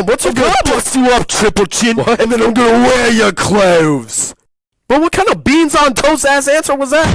Damn, what's your problem? bust you up, triple chin, What? and then I'm gonna wear your clothes. Bro, what kind of beans on toast ass answer was that?